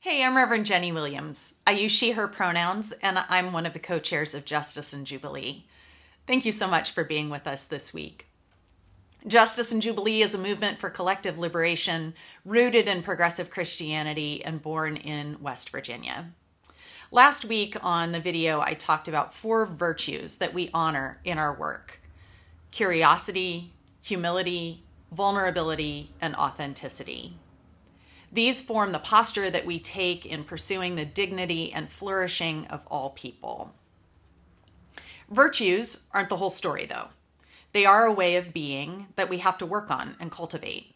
Hey, I'm Reverend Jenny Williams. I use she, her pronouns, and I'm one of the co chairs of Justice and Jubilee. Thank you so much for being with us this week. Justice and Jubilee is a movement for collective liberation rooted in progressive Christianity and born in West Virginia. Last week on the video, I talked about four virtues that we honor in our work curiosity, humility, vulnerability, and authenticity. These form the posture that we take in pursuing the dignity and flourishing of all people. Virtues aren't the whole story, though. They are a way of being that we have to work on and cultivate.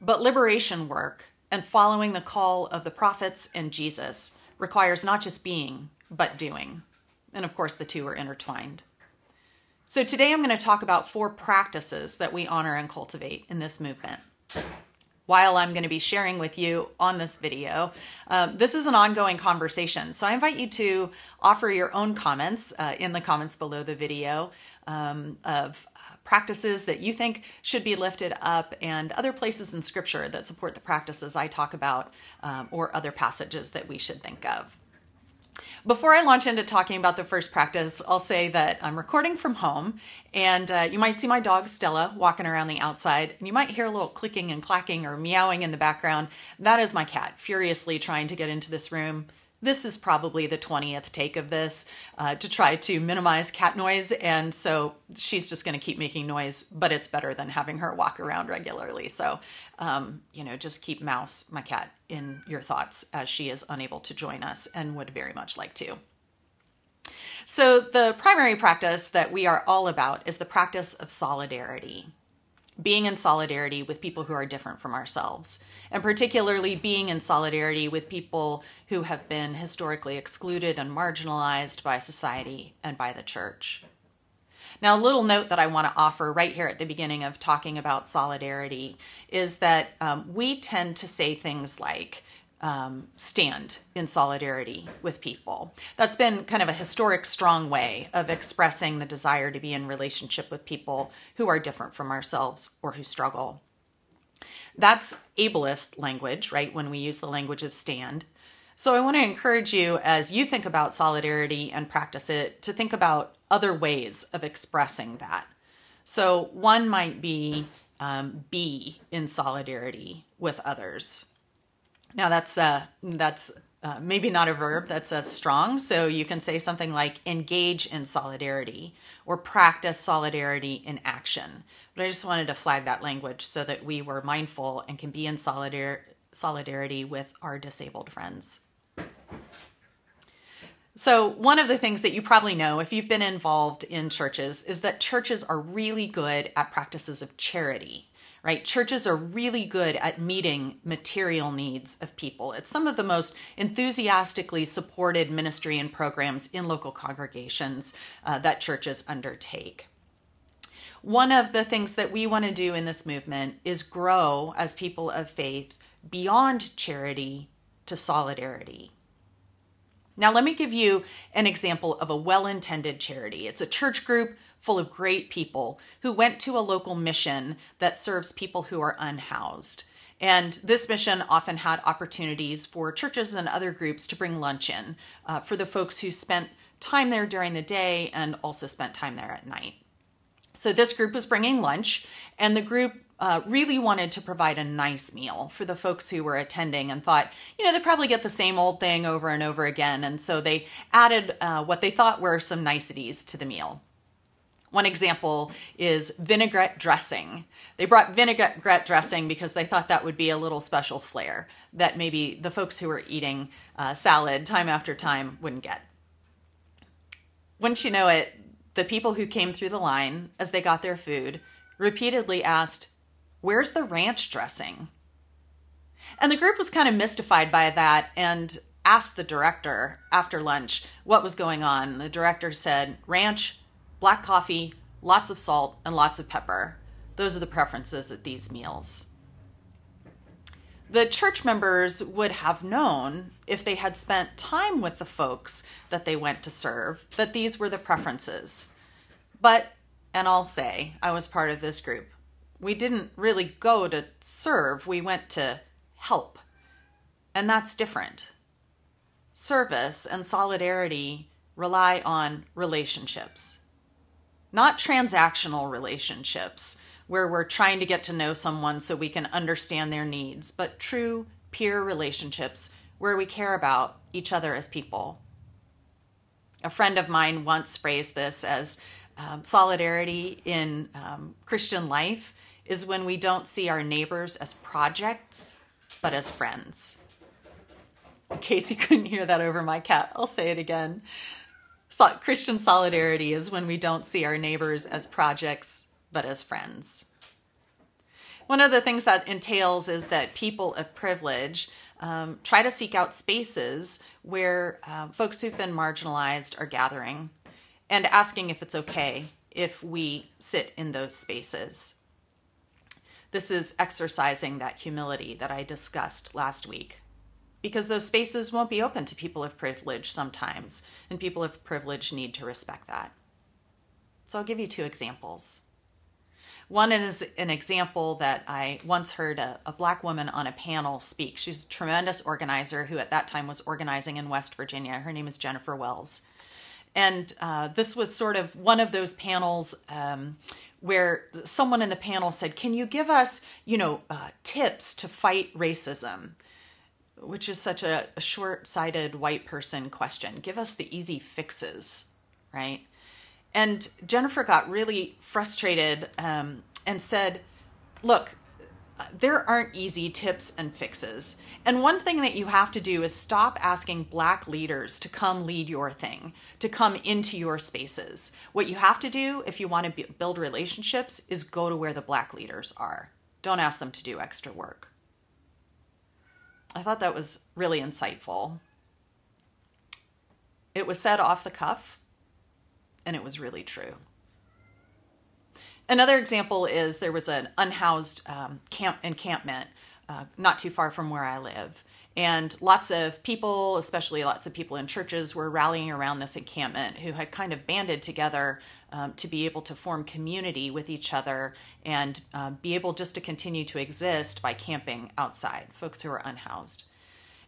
But liberation work and following the call of the prophets and Jesus requires not just being, but doing. And of course, the two are intertwined. So today I'm going to talk about four practices that we honor and cultivate in this movement while I'm going to be sharing with you on this video. Um, this is an ongoing conversation, so I invite you to offer your own comments uh, in the comments below the video um, of uh, practices that you think should be lifted up and other places in scripture that support the practices I talk about um, or other passages that we should think of. Before I launch into talking about the first practice, I'll say that I'm recording from home, and uh, you might see my dog Stella walking around the outside, and you might hear a little clicking and clacking or meowing in the background. That is my cat furiously trying to get into this room this is probably the 20th take of this uh, to try to minimize cat noise. And so she's just going to keep making noise, but it's better than having her walk around regularly. So, um, you know, just keep Mouse, my cat, in your thoughts as she is unable to join us and would very much like to. So, the primary practice that we are all about is the practice of solidarity being in solidarity with people who are different from ourselves, and particularly being in solidarity with people who have been historically excluded and marginalized by society and by the church. Now, a little note that I want to offer right here at the beginning of talking about solidarity is that um, we tend to say things like, um, stand in solidarity with people. That's been kind of a historic, strong way of expressing the desire to be in relationship with people who are different from ourselves or who struggle. That's ableist language, right? When we use the language of stand. So I want to encourage you as you think about solidarity and practice it to think about other ways of expressing that. So one might be um, be in solidarity with others now that's uh, that's uh, maybe not a verb that's as strong. So you can say something like engage in solidarity or practice solidarity in action. But I just wanted to flag that language so that we were mindful and can be in solidar- solidarity with our disabled friends. So, one of the things that you probably know if you've been involved in churches is that churches are really good at practices of charity right? Churches are really good at meeting material needs of people. It's some of the most enthusiastically supported ministry and programs in local congregations uh, that churches undertake. One of the things that we want to do in this movement is grow as people of faith beyond charity to solidarity. Now, let me give you an example of a well intended charity. It's a church group full of great people who went to a local mission that serves people who are unhoused. And this mission often had opportunities for churches and other groups to bring lunch in uh, for the folks who spent time there during the day and also spent time there at night. So this group was bringing lunch, and the group uh, really wanted to provide a nice meal for the folks who were attending and thought, you know, they probably get the same old thing over and over again. And so they added uh, what they thought were some niceties to the meal. One example is vinaigrette dressing. They brought vinaigrette dressing because they thought that would be a little special flair that maybe the folks who were eating uh, salad time after time wouldn't get. Once you know it, the people who came through the line as they got their food repeatedly asked, Where's the ranch dressing? And the group was kind of mystified by that and asked the director after lunch what was going on. The director said, Ranch, black coffee, lots of salt, and lots of pepper. Those are the preferences at these meals. The church members would have known if they had spent time with the folks that they went to serve that these were the preferences. But, and I'll say, I was part of this group. We didn't really go to serve, we went to help. and that's different. Service and solidarity rely on relationships, not transactional relationships where we're trying to get to know someone so we can understand their needs, but true peer relationships where we care about each other as people. A friend of mine once phrased this as um, solidarity in um, Christian life is when we don't see our neighbors as projects, but as friends. In case you couldn't hear that over my cat, I'll say it again. So, Christian solidarity is when we don't see our neighbors as projects, but as friends. One of the things that entails is that people of privilege um, try to seek out spaces where uh, folks who've been marginalized are gathering and asking if it's okay if we sit in those spaces. This is exercising that humility that I discussed last week. Because those spaces won't be open to people of privilege sometimes, and people of privilege need to respect that. So I'll give you two examples. One is an example that I once heard a, a, black woman on a panel speak. She's a tremendous organizer who at that time was organizing in West Virginia. Her name is Jennifer Wells. And uh, this was sort of one of those panels um, where someone in the panel said, Can you give us, you know, uh, tips to fight racism? Which is such a, short sighted white person question. Give us the easy fixes, right? And Jennifer got really frustrated um, and said, Look, there aren't easy tips and fixes. And one thing that you have to do is stop asking black leaders to come lead your thing, to come into your spaces. What you have to do if you want to build relationships is go to where the black leaders are. Don't ask them to do extra work. I thought that was really insightful. It was said off the cuff, and it was really true. Another example is there was an unhoused um, camp encampment uh, not too far from where I live. And lots of people, especially lots of people in churches, were rallying around this encampment who had kind of banded together um, to be able to form community with each other and uh, be able just to continue to exist by camping outside, folks who are unhoused.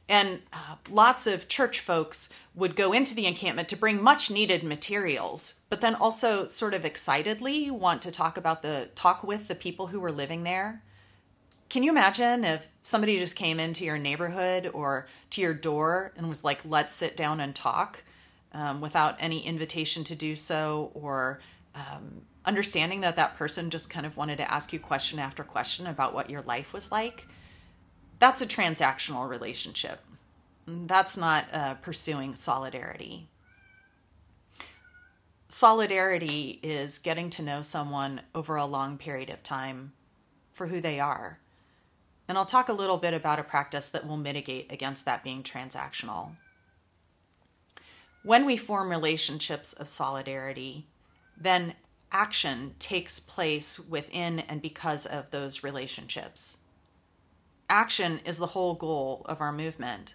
And uh, lots of church folks would go into the encampment to bring much needed materials, but then also sort of excitedly want to talk about the talk with the people who were living there. Can you imagine if somebody just came into your neighborhood or to your door and was like, let's sit down and talk um, without any invitation to do so or um, understanding that that person just kind of wanted to ask you question after question about what your life was like? that's a transactional relationship. That's not uh, pursuing solidarity. Solidarity is getting to know someone over a long period of time for who they are. And I'll talk a little bit about a practice that will mitigate against that being transactional. When we form relationships of solidarity, then action takes place within and because of those relationships action is the whole goal of our movement.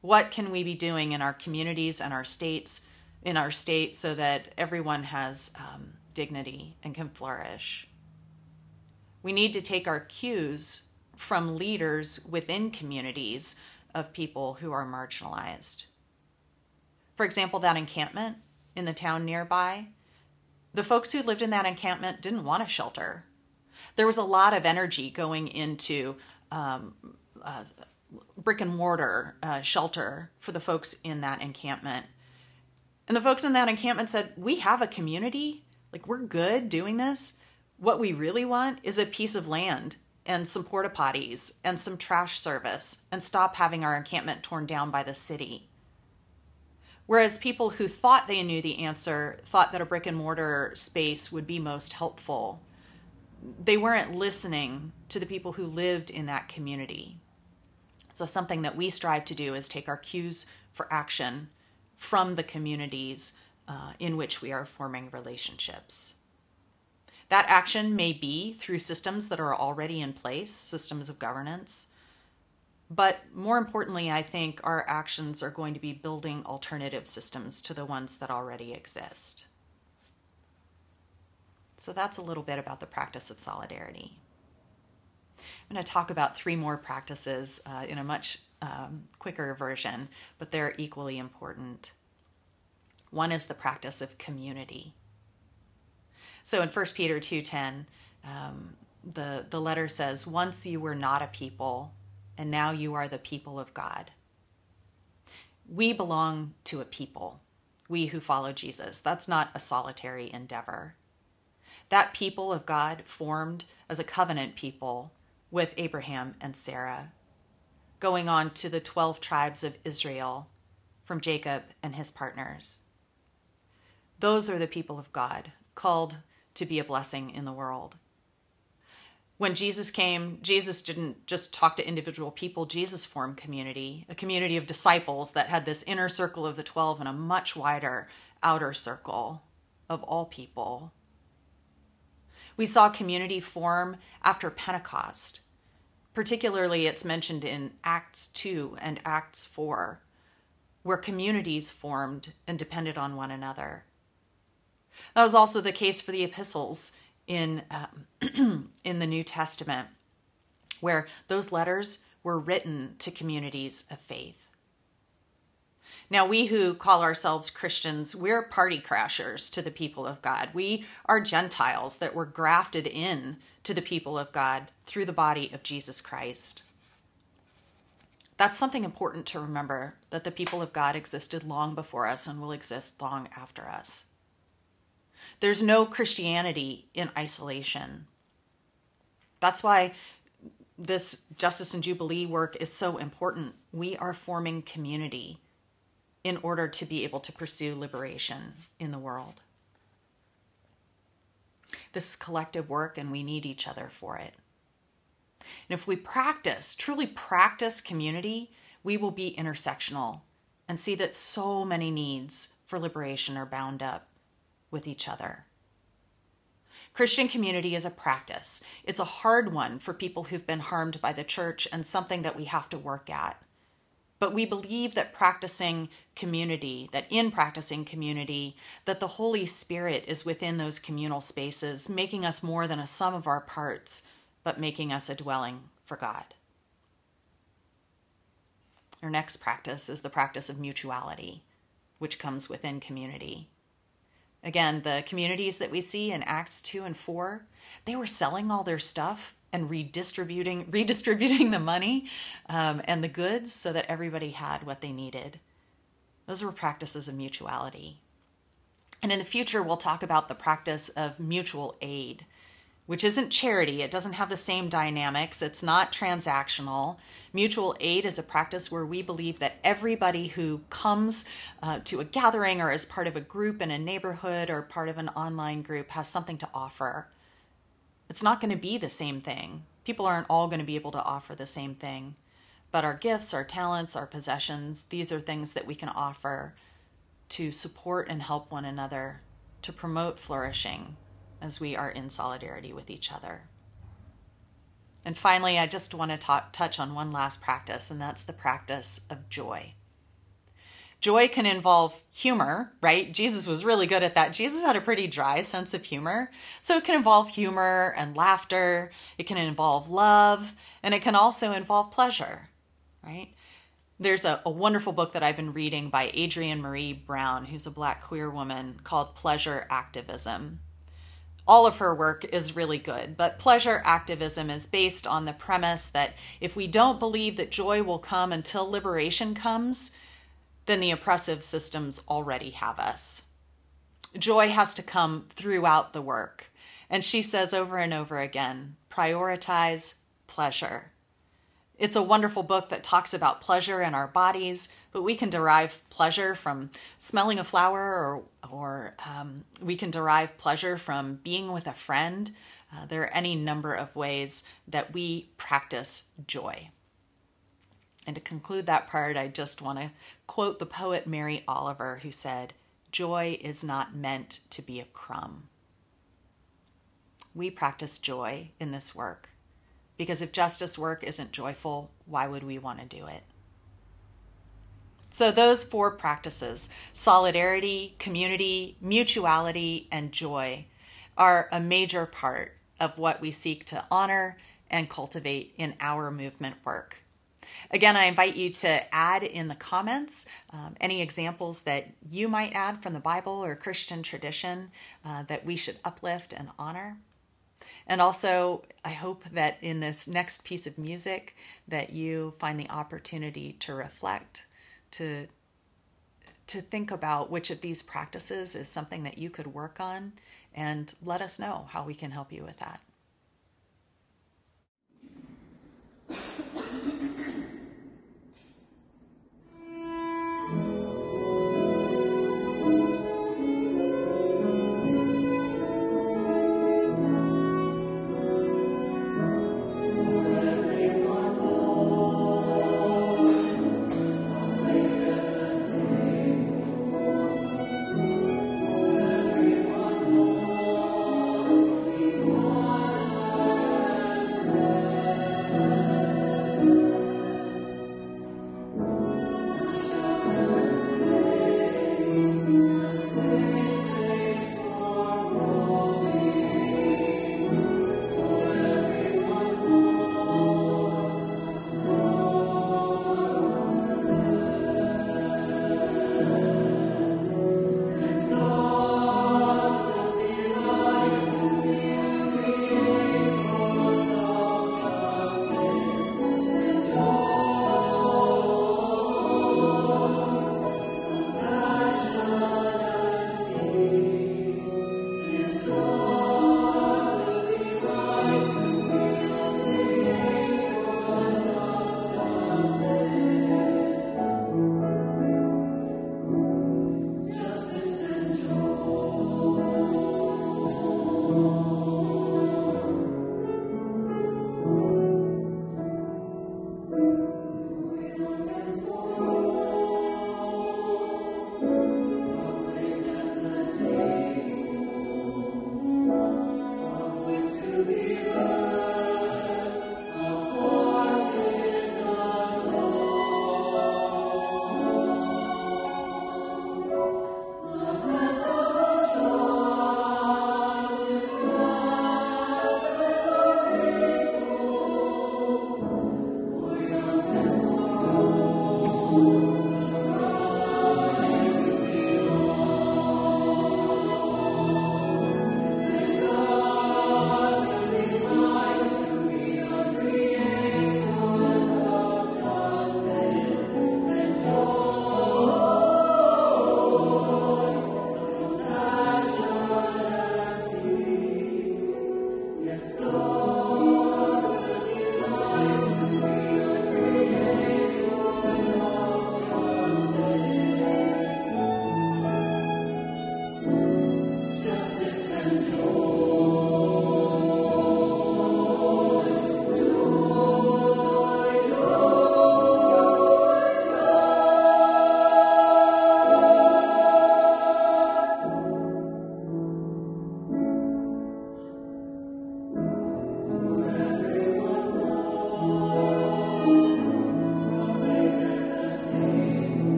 What can we be doing in our communities and our states, in our state, so that everyone has um, dignity and can flourish? We need to take our cues from leaders within communities of people who are marginalized. For example, that encampment in the town nearby, the folks who lived in that encampment didn't want a shelter. There was a lot of energy going into um, uh, brick and mortar uh, shelter for the folks in that encampment. And the folks in that encampment said, We have a community. Like, we're good doing this. What we really want is a piece of land and some porta potties and some trash service and stop having our encampment torn down by the city. Whereas people who thought they knew the answer thought that a brick and mortar space would be most helpful they weren't listening to the people who lived in that community. So, something that we strive to do is take our cues for action from the communities uh, in which we are forming relationships. That action may be through systems that are already in place, systems of governance. But more importantly, I think our actions are going to be building alternative systems to the ones that already exist. So that's a little bit about the practice of solidarity. I'm going to talk about three more practices uh, in a much um, quicker version, but they're equally important. One is the practice of community. So in 1 Peter 2.10, um, the, the letter says, Once you were not a people, and now you are the people of God. We belong to a people, we who follow Jesus. That's not a solitary endeavor. That people of God formed as a covenant people with Abraham and Sarah, going on to the 12 tribes of Israel from Jacob and his partners. Those are the people of God, called to be a blessing in the world. When Jesus came, Jesus didn't just talk to individual people, Jesus formed community, a community of disciples that had this inner circle of the 12 and a much wider outer circle of all people. We saw community form after Pentecost. Particularly, it's mentioned in Acts 2 and Acts 4, where communities formed and depended on one another. That was also the case for the epistles in um, in the New Testament, where those letters were written to communities of faith. Now, we who call ourselves Christians, we're party crashers to the people of God. We are Gentiles that were grafted in to the people of God through the body of Jesus Christ. That's something important to remember that the people of God existed long before us and will exist long after us. There's no Christianity in isolation. That's why this Justice and Jubilee work is so important. We are forming community in order to be able to pursue liberation in the world. This is collective work, and we need each other for it. And if we practice, truly practice community, we will be intersectional and see that so many needs for liberation are bound up with each other. Christian community is a practice. It's a hard one for people who've been harmed by the church and something that we have to work at. But we believe that practicing community, that in practicing community, that the Holy Spirit is within those communal spaces, making us more than a sum of our parts, but making us a dwelling for God. Our next practice is the practice of mutuality, which comes within community. Again, the communities that we see in Acts 2 and 4, they were selling all their stuff and redistributing redistributing the money um, and the goods so that everybody had what they needed. Those were practices of mutuality. And in the future, we'll talk about the practice of mutual aid which isn't charity. It doesn't have the same dynamics. It's not transactional. Mutual aid is a practice where we believe that everybody who comes uh, to a gathering or is part of a group in a neighborhood or part of an online group has something to offer. It's not going to be the same thing. People aren't all going to be able to offer the same thing. But our gifts, our talents, our possessions, these are things that we can offer to support and help one another, to promote flourishing, as we are in solidarity with each other. And finally, I just want to talk, touch on one last practice, and that's the practice of joy. Joy can involve humor, right? Jesus was really good at that. Jesus had a pretty dry sense of humor. So it can involve humor and laughter, it can involve love, and it can also involve pleasure, right? There's a, a wonderful book that I've been reading by Adrienne Maree Brown, who's a black queer woman, called Pleasure Activism all of her work is really good, but pleasure activism is based on the premise that if we don't believe that joy will come until liberation comes, then the oppressive systems already have us. Joy has to come throughout the work. And she says over and over again prioritize pleasure. It's a wonderful book that talks about pleasure in our bodies, but we can derive pleasure from smelling a flower, or, or um, we can derive pleasure from being with a friend. Uh, there are any number of ways that we practice joy. And to conclude that part, I just want to quote the poet Mary Oliver, who said, Joy is not meant to be a crumb. We practice joy in this work because if justice work isn't joyful, why would we want to do it? So, those four practices solidarity, community, mutuality, and joy are a major part of what we seek to honor and cultivate in our movement work. Again, I invite you to add in the comments um, any examples that you might add from the Bible or Christian tradition uh, that we should uplift and honor. And also, I hope that in this next piece of music that you find the opportunity to reflect, to to think about which of these practices is something that you could work on and let us know how we can help you with that.